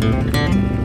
Música